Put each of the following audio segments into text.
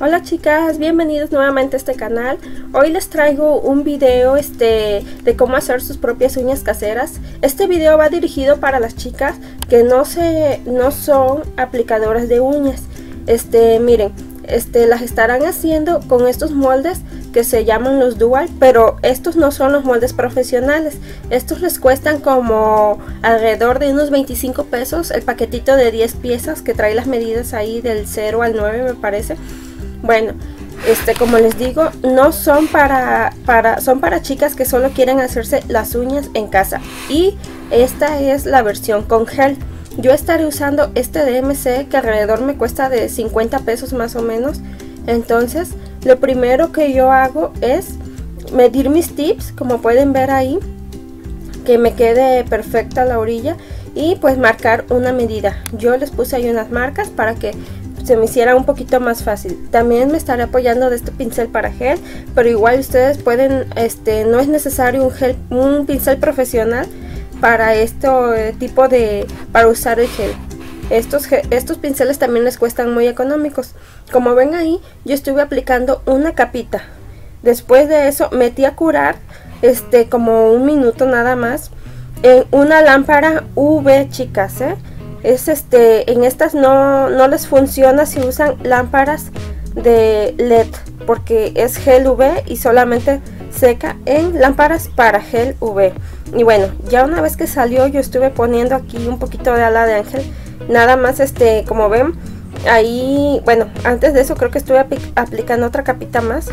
Hola chicas, bienvenidos nuevamente a este canal. Hoy les traigo un video este, de cómo hacer sus propias uñas caseras. Este video va dirigido para las chicas que no, se, no son aplicadoras de uñas. Este, miren, este, las estarán haciendo con estos moldes que se llaman los dual, pero estos no son los moldes profesionales. Estos les cuestan como alrededor de unos 25 pesos el paquetito de 10 piezas que trae las medidas ahí del 0 al 9 me parece. Bueno, este, como les digo, no son para, para, son para chicas que solo quieren hacerse las uñas en casa. Y esta es la versión con gel. Yo estaré usando este DMC que alrededor me cuesta de 50 pesos más o menos. Entonces, lo primero que yo hago es medir mis tips, como pueden ver ahí, que me quede perfecta la orilla y pues marcar una medida. Yo les puse ahí unas marcas para que se me hiciera un poquito más fácil. También me estaré apoyando de este pincel para gel, pero igual ustedes pueden, este, no es necesario un gel, un pincel profesional para este tipo de, para usar el gel. Estos, estos pinceles también les cuestan muy económicos. Como ven ahí, yo estuve aplicando una capita. Después de eso metí a curar, este, como un minuto nada más, en una lámpara UV, chicas, ¿eh? Es este en estas no, no les funciona si usan lámparas de LED porque es gel UV y solamente seca en lámparas para gel UV y bueno ya una vez que salió yo estuve poniendo aquí un poquito de ala de ángel nada más este como ven ahí bueno antes de eso creo que estuve aplicando otra capita más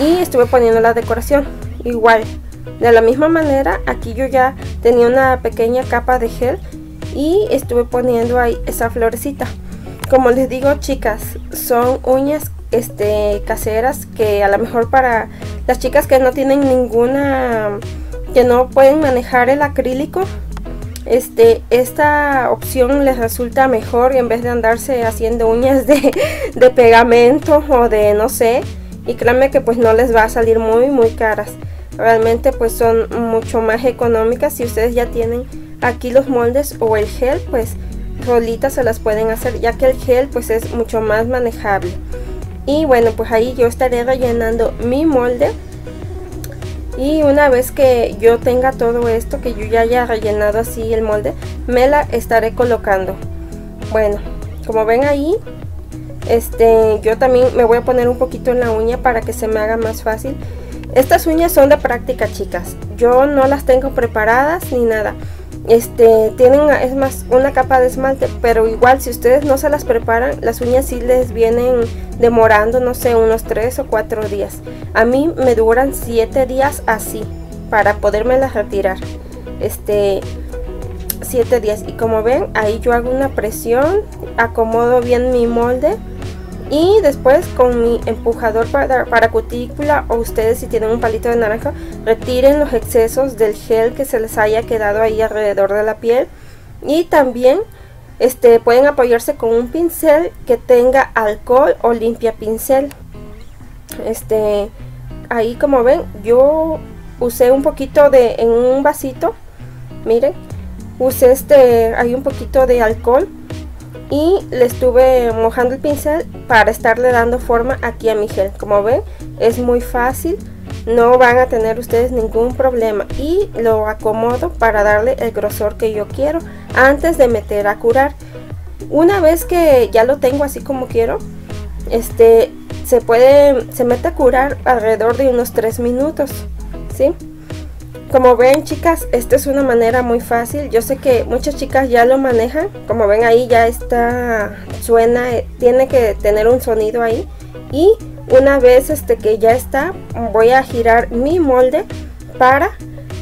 y estuve poniendo la decoración. Igual de la misma manera aquí yo ya tenía una pequeña capa de gel y estuve poniendo ahí esa florecita. Como les digo chicas son uñas este caseras que a lo mejor para las chicas que no tienen ninguna que no pueden manejar el acrílico este esta opción les resulta mejor en vez de andarse haciendo uñas de, de pegamento o de no sé. Y créanme que pues no les va a salir muy muy caras. Realmente pues son mucho más económicas si ustedes ya tienen aquí los moldes o el gel pues rolitas se las pueden hacer ya que el gel pues es mucho más manejable. Y bueno pues ahí yo estaré rellenando mi molde. Y una vez que yo tenga todo esto que yo ya haya rellenado así el molde me la estaré colocando. Bueno como ven ahí este yo también me voy a poner un poquito en la uña para que se me haga más fácil. Estas uñas son de práctica chicas. Yo no las tengo preparadas ni nada este tienen es más una capa de esmalte pero igual si ustedes no se las preparan las uñas sí les vienen demorando no sé unos 3 o 4 días. A mí me duran 7 días así para las retirar. Este 7 días. Y como ven ahí yo hago una presión acomodo bien mi molde y después con mi empujador para, para, cutícula o ustedes si tienen un palito de naranja retiren los excesos del gel que se les haya quedado ahí alrededor de la piel. Y también este pueden apoyarse con un pincel que tenga alcohol o limpia pincel. Este ahí como ven yo usé un poquito de en un vasito miren usé este hay un poquito de alcohol y le estuve mojando el pincel para estarle dando forma aquí a mi gel. Como ven es muy fácil no van a tener ustedes ningún problema. Y lo acomodo para darle el grosor que yo quiero antes de meter a curar. Una vez que ya lo tengo así como quiero este se puede se mete a curar alrededor de unos 3 minutos ¿sí? Como ven chicas, esta es una manera muy fácil. Yo sé que muchas chicas ya lo manejan. Como ven ahí ya está, suena, eh, tiene que tener un sonido ahí. Y una vez este que ya está, voy a girar mi molde para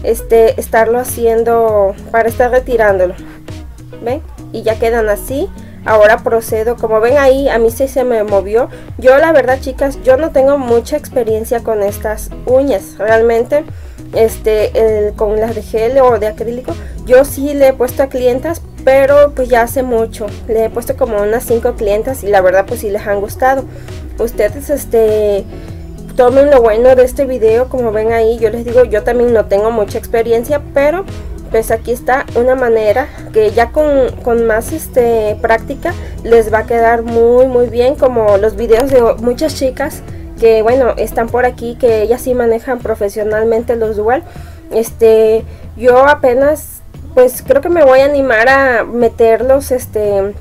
este estarlo haciendo, para estar retirándolo. ¿Ven? Y ya quedan así. Ahora procedo, como ven ahí, a mí sí se me movió. Yo la verdad chicas, yo no tengo mucha experiencia con estas uñas. Realmente este con las de gel o de acrílico yo sí le he puesto a clientas pero pues ya hace mucho. Le he puesto como unas 5 clientas y la verdad pues sí les han gustado. Ustedes este tomen lo bueno de este video como ven ahí yo les digo yo también no tengo mucha experiencia pero pues aquí está una manera que ya con, más este, práctica les va a quedar muy muy bien como los videos de muchas chicas que bueno están por aquí que ellas sí manejan profesionalmente los dual. Este yo apenas pues creo que me voy a animar a meterlos este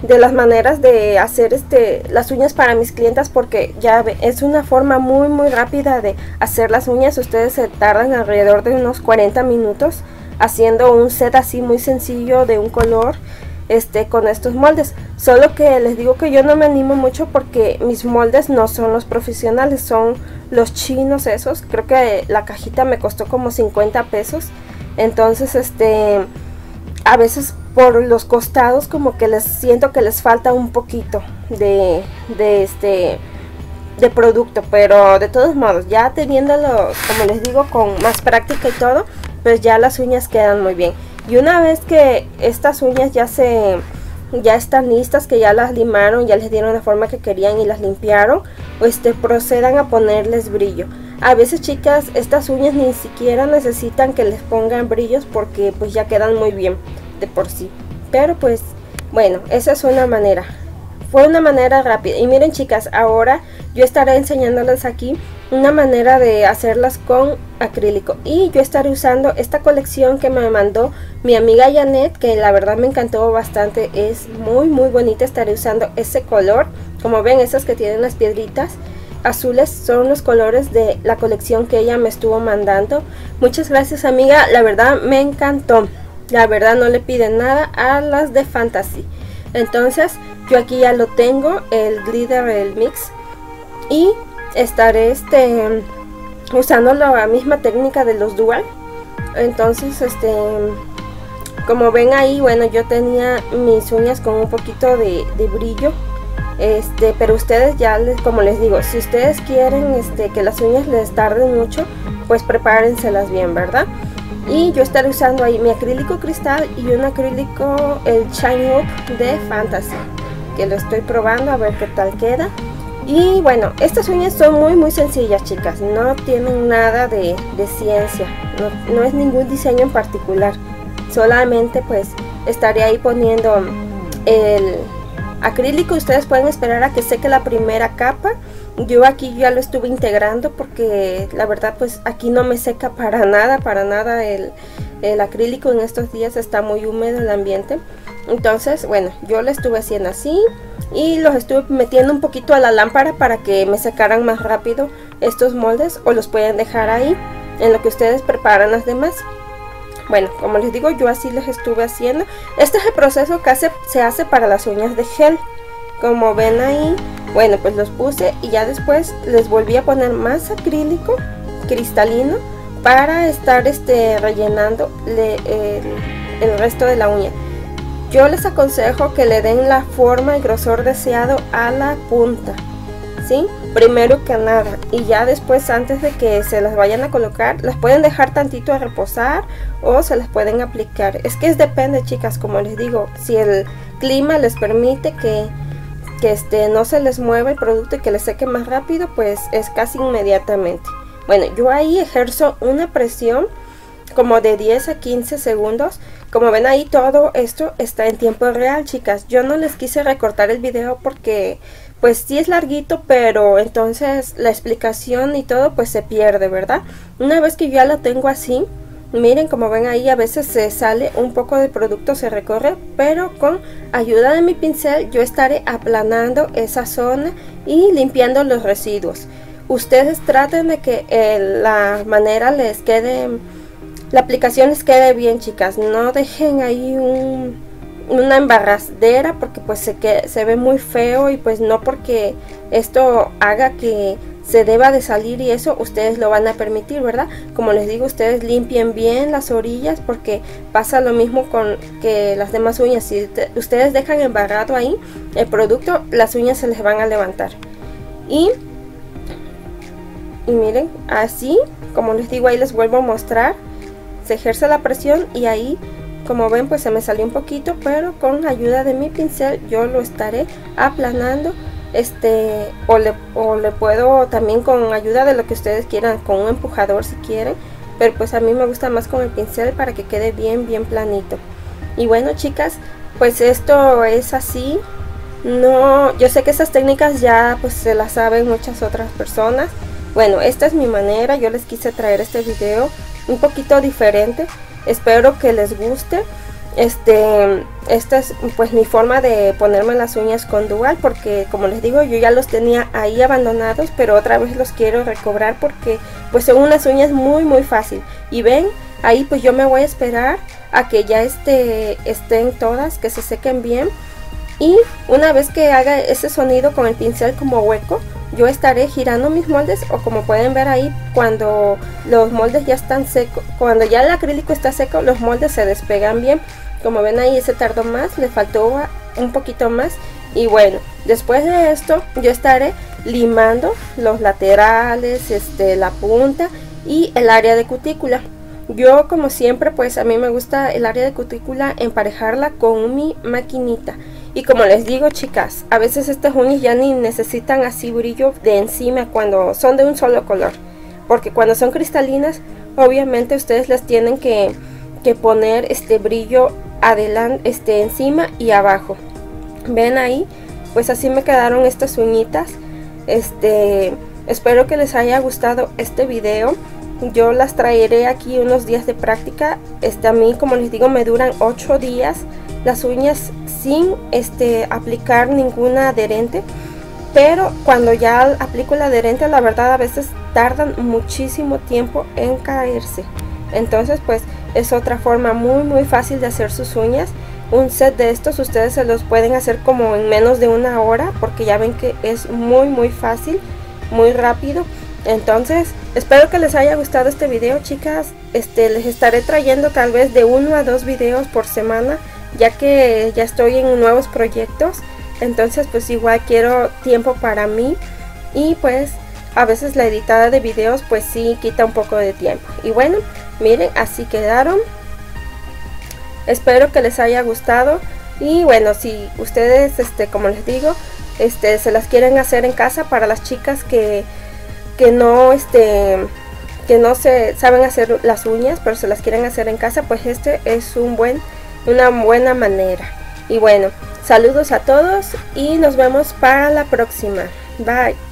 de las maneras de hacer este las uñas para mis clientas porque ya es una forma muy muy rápida de hacer las uñas. Ustedes se tardan alrededor de unos 40 minutos haciendo un set así muy sencillo de un color este con estos moldes. Solo que les digo que yo no me animo mucho porque mis moldes no son los profesionales son los chinos esos. Creo que la cajita me costó como 50 pesos. Entonces este a veces por los costados como que les siento que les falta un poquito de, de este de producto. Pero de todos modos ya teniéndolo como les digo con más práctica y todo pues ya las uñas quedan muy bien y una vez que estas uñas ya se ya están listas que ya las limaron ya les dieron la forma que querían y las limpiaron pues te procedan a ponerles brillo a veces chicas estas uñas ni siquiera necesitan que les pongan brillos porque pues ya quedan muy bien de por sí. Pero pues, bueno, esa es una manera. Fue una manera rápida. Y miren chicas, ahora yo estaré enseñándoles aquí una manera de hacerlas con acrílico. Y yo estaré usando esta colección que me mandó mi amiga Janet, que la verdad me encantó bastante. Es muy muy bonita. Estaré usando ese color. Como ven, esas que tienen las piedritas azules son los colores de la colección que ella me estuvo mandando. Muchas gracias amiga, la verdad me encantó. La verdad no le piden nada a las de Fantasy. Entonces yo aquí ya lo tengo, el glitter, el mix. Y estaré este, usando la misma técnica de los dual. Entonces este como ven ahí, bueno, yo tenía mis uñas con un poquito de, brillo. Este, pero ustedes ya como les digo, si ustedes quieren este, que las uñas les tarden mucho, pues prepárenselas bien, ¿verdad? Y yo estaré usando ahí mi acrílico cristal y un acrílico el Shine Up de Fantasy que lo estoy probando a ver qué tal queda. Y bueno estas uñas son muy muy sencillas chicas no tienen nada de, ciencia no, no, es ningún diseño en particular. Solamente pues estaré ahí poniendo el acrílico ustedes pueden esperar a que seque la primera capa yo aquí ya lo estuve integrando porque la verdad pues aquí no me seca para nada, para nada el, acrílico en estos días está muy húmedo el ambiente. Entonces, bueno, yo lo estuve haciendo así y los estuve metiendo un poquito a la lámpara para que me secaran más rápido estos moldes o los pueden dejar ahí en lo que ustedes preparan las demás. Bueno, como les digo, yo así les estuve haciendo. Este es el proceso que se hace para las uñas de gel. Como ven ahí, bueno, pues los puse y ya después les volví a poner más acrílico cristalino para estar este, rellenando el, resto de la uña. Yo les aconsejo que le den la forma y grosor deseado a la punta. Primero que nada. Y ya después, antes de que se las vayan a colocar, las pueden dejar tantito a reposar o se las pueden aplicar. Es que es depende, chicas, como les digo. Si el clima les permite que que este, no se les mueva el producto y que les seque más rápido, pues es casi inmediatamente. Bueno, yo ahí ejerzo una presión como de 10 a 15 segundos. Como ven ahí todo esto está en tiempo real, chicas. Yo no les quise recortar el video porque pues sí es larguito, pero entonces la explicación y todo pues se pierde, ¿verdad? Una vez que ya la tengo así, Miren como ven ahí a veces se sale un poco de producto, se recorre, pero con ayuda de mi pincel yo estaré aplanando esa zona y limpiando los residuos. Ustedes traten de que eh, la manera les quede, la aplicación les quede bien chicas, no dejen ahí una embarradera porque pues se, que, se ve muy feo y pues no porque esto haga que se deba de salir y eso ustedes lo van a permitir, ¿verdad? Como les digo, ustedes limpien bien las orillas porque pasa lo mismo con que las demás uñas. Si ustedes dejan embarrado ahí el producto, las uñas se les van a levantar. Y, y miren, así, como les digo, ahí les vuelvo a mostrar. Se ejerce la presión y ahí como ven pues se me salió un poquito pero con ayuda de mi pincel yo lo estaré aplanando este o le, o le puedo también con ayuda de lo que ustedes quieran con un empujador si quieren pero pues a mí me gusta más con el pincel para que quede bien bien planito. Y bueno chicas pues esto es así. No yo sé que estas técnicas ya pues se las saben muchas otras personas. Bueno esta es mi manera yo les quise traer este video un poquito diferente espero que les guste. Este esta es pues mi forma de ponerme las uñas con dual porque como les digo yo ya los tenía ahí abandonados pero otra vez los quiero recobrar porque pues son unas uñas muy muy fácil. Y ven ahí pues yo me voy a esperar a que ya este, estén todas que se sequen bien. Y una vez que haga ese sonido con el pincel como hueco yo estaré girando mis moldes o como pueden ver ahí cuando los moldes ya están secos cuando ya el acrílico está seco los moldes se despegan bien. Como ven ahí ese tardó más le faltó un poquito más. Y bueno después de esto yo estaré limando los laterales este la punta y el área de cutícula. Yo como siempre pues a mí me gusta el área de cutícula emparejarla con mi maquinita y como les digo chicas, a veces estas uñas ya ni necesitan así brillo de encima cuando son de un solo color. Porque cuando son cristalinas, obviamente ustedes las tienen que, poner este brillo adelante, este encima y abajo. Ven ahí, pues así me quedaron estas uñitas. Este, espero que les haya gustado este video. Yo las traeré aquí unos días de práctica. Este, a mí, como les digo, me duran 8 días las uñas sin este, aplicar ninguna adherente pero cuando ya aplico el adherente la verdad a veces tardan muchísimo tiempo en caerse. Entonces pues es otra forma muy muy fácil de hacer sus uñas. Un set de estos ustedes se los pueden hacer como en menos de una hora porque ya ven que es muy muy fácil muy rápido. Entonces espero que les haya gustado este video chicas. Este les estaré trayendo tal vez de uno a dos videos por semana ya que ya estoy en nuevos proyectos entonces pues igual quiero tiempo para mí y pues a veces la editada de videos pues sí quita un poco de tiempo. Y bueno miren así quedaron. Espero que les haya gustado y bueno si ustedes este como les digo este se las quieren hacer en casa para las chicas que que no este que no se saben hacer las uñas pero se las quieren hacer en casa pues este es un buen una buena manera. Y bueno, saludos a todos y nos vemos para la próxima. Bye.